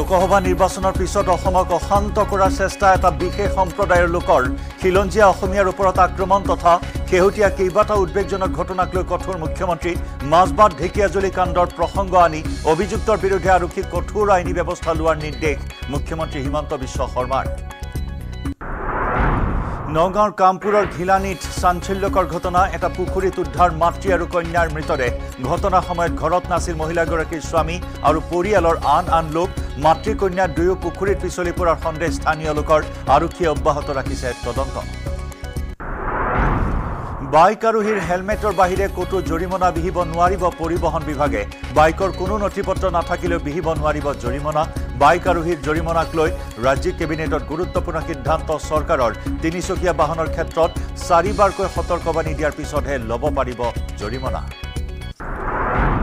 লোকসভা নিৰ্বাচনৰ পিছত অসমক অশান্ত কৰাৰ চেষ্টা এটা বিশেষ সম্প্ৰদায়ৰ লোকৰ। খিলঞ্জীয়া অসমীয়াৰ ওপৰত আক্ৰমণ তথা শেহতীয়া কেইবাটাও উদ্বেগজনক ঘটনাক লৈ কঠোৰ মুখ্যমন্ত্ৰী মাজবাট ঢেকীয়াজুলি কাণ্ডৰ প্ৰসংগ আনি অভিযুক্তৰ বিৰুদ্ধে আৰক্ষীক কঠোৰ আইনী ব্যৱস্থা লোৱাৰ নিৰ্দেশ মুখ্যমন্ত্ৰী হিমন্ত বিশ্ব শৰ্মাৰ। নগাঁৱৰ কামপুৰৰ ঘিলানীত চাঞ্চল্যকৰ ঘটনা এটা পুখুৰীত উদ্ধাৰ মাতৃ আৰু কন্যাৰ মৃতদেহ। ঘটনাৰ সময়ত ঘৰত নাছিল মহিলাগৰাকীৰ স্বামী আৰু পৰিয়ালৰ আন আন লোক। মাতৃ কন্যা দুয়ো পুখুৰীত পিছলি পৰাৰ সন্দেহ স্থানীয় লোকৰ আৰক্ষীয়ে অব্যাহত ৰাখিছে তদন্ত। বাইক আৰোহীৰ হেলমেটৰ বাহিৰে ক'তো জৰিমনা বিহিব নোৱাৰিব পৰিবহণ বিভাগে। বাইকৰ কোনো নথি পত্ৰ নাথাকিলেও বিহিব নোৱাৰিব জৰিমনা। বাইক আৰোহীৰ জৰিমনাক লৈ ৰাজ্যিক কেবিনেটত গুৰুত্বপূৰ্ণ সিদ্ধান্ত চৰকাৰৰ। তিনিচকীয়া বাহনৰ ক্ষেত্ৰত চাৰিবাৰকৈ সতৰ্কবাণী দিয়াৰ পিছতহে ল'ব পাৰিব জৰিমনা।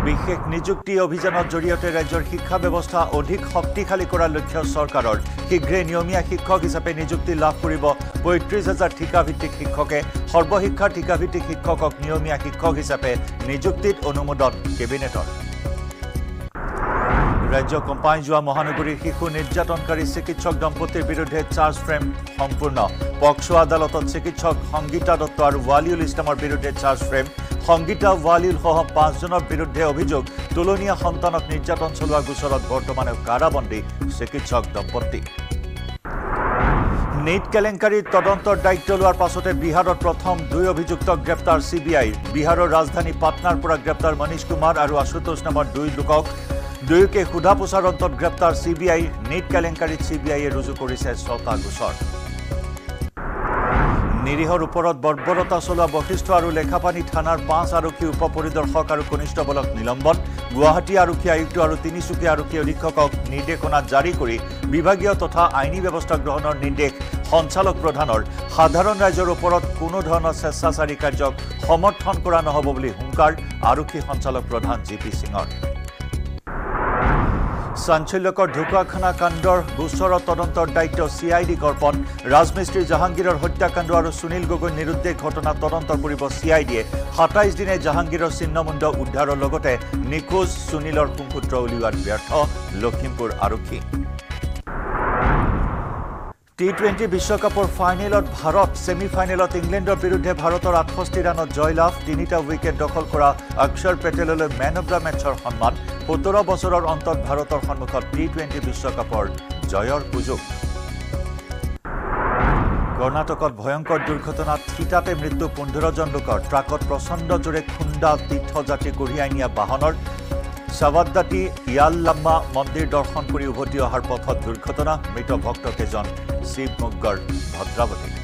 বিশেষ নিযুক্তি অভিযানৰ জৰিয়তে ৰাজ্যৰ শিক্ষা ব্যৱস্থা অধিক শক্তিশালী কৰাৰ লক্ষ্য চৰকাৰৰ শীঘ্ৰে নিয়মীয়া শিক্ষক হিচাপে নিযুক্তি লাভ কৰিব। পঁয়ত্ৰিছ হাজাৰ ঠিকাভিত্তিক শিক্ষকে সৰ্বশিক্ষাৰ ঠিকাভিত্তিক শিক্ষকক নিয়মীয়া শিক্ষক হিচাপে নিযুক্তিত অনুমোদন কেবিনেটৰ। ৰাজ্য কম্পাই যোৱা মহানগৰীৰ শিশু নিৰ্যাতনকাৰী চিকিৎসক দম্পতীৰ বিৰুদ্ধে চাৰ্জ ফ্ৰেম সম্পূৰ্ণ। পক্সো আদালতত চিকিৎসক সংগীতা দত্ত আৰু ৱালিউল ইছলামৰ বিৰুদ্ধে চাৰ্জ ফ্ৰেম। সংগীতা ৱালিউলসহ পাঁচজনৰ বিৰুদ্ধে অভিযোগ তুলনীয়া সন্তানক নিৰ্যাতন চলোৱা গোচৰত বৰ্তমানে কাৰাবন্দী চিকিৎসক দম্পতী। নেট কেলেংকাৰীৰ তদন্তৰ দায়িত্ব লোৱাৰ পাছতে বিহাৰত প্ৰথম দুই অভিযুক্তক গ্ৰেপ্তাৰ চি বি আইৰ বিহাৰৰ ৰাজধানী পাটনাৰ পৰা গ্ৰেপ্তাৰ মনীষ কুমাৰ আৰু আশুতোষ নামৰ দুই লোকক দুয়োকে সোধা পোছাৰ অন্তত গ্ৰেপ্তাৰ চি বি আইৰ নেট কেলেংকাৰীত চি বি আইয়ে ৰুজু কৰিছে ছটা গোচৰ। নিৰীহৰ ওপৰত বৰ্বৰতা চলোৱা বশিষ্ঠ আৰু লেখাপানী থানাৰ পাঁচ আৰক্ষী উপ পৰিদৰ্শক আৰু কনিষ্টবলক নিলম্বন। গুৱাহাটী আৰক্ষী আয়ুক্ত আৰু তিনিচুকীয়া আৰক্ষী অধীক্ষকক নিৰ্দেশনা জাৰি কৰি বিভাগীয় তথা আইনী ব্যৱস্থা গ্ৰহণৰ নিৰ্দেশ সঞ্চালক প্ৰধানৰ। সাধাৰণ ৰাইজৰ ওপৰত কোনো ধৰণৰ স্বেচ্ছাচাৰী কাৰ্যক সমৰ্থন কৰা নহ'ব বুলি হুংকাৰ আৰক্ষী সঞ্চালক প্ৰধান জি পি সিঙৰ। চাঞ্চল্যকৰ ঢকুৱাখানা কাণ্ডৰ গোচৰৰ তদন্তৰ দায়িত্ব চি আই ডিক অৰ্পণ ৰাজমিস্ত্ৰী জাহাংগীৰৰ হত্যাকাণ্ড আৰু সুনীল গগৈ নিৰুদ্দেশ ঘটনা তদন্ত কৰিব চি আই ডিয়ে। সাতাইছ দিনে জাহাংগীৰৰ চিহ্নমুণ্ড উদ্ধাৰৰ লগতে নিখোজ সুনীলৰ সুংসূত্ৰ উলিওৱাত ব্যৰ্থ লখিমপুৰ আৰক্ষী। টি টুৱেণ্টি বিশ্বকাপৰ ফাইনেলত ভাৰত ছেমি ফাইনেলত ইংলেণ্ডৰ বিৰুদ্ধে ভাৰতৰ আঠষষ্ঠি ৰানত জয়লাভ তিনিটা উইকেট দখল কৰা অক্ষৰ পেটেললৈ মেন অব দ্য মেটছৰ সন্মান সোতৰ বছৰৰ অন্তত ভাৰতৰ সন্মুখত টি টুৱেণ্টি বিশ্বকাপৰ জয়ৰ সুযোগ। কৰ্ণাটকত ভয়ংকৰ দুৰ্ঘটনাত থিতাতে মৃত্যু পোন্ধৰজন লোকৰ ট্ৰাকত প্ৰচণ্ড জোৰে খুন্দা তীৰ্থযাত্ৰী কঢ়িয়াই নিয়া বাহনৰ চাৱাদ্দাতি ইয়াল্লাম্মা মন্দিৰ দৰ্শন কৰি উভতি অহাৰ পথত দুৰ্ঘটনা মৃত ভক্তকেইজন শিৱমোগ্গৰ ভদ্ৰাৱতী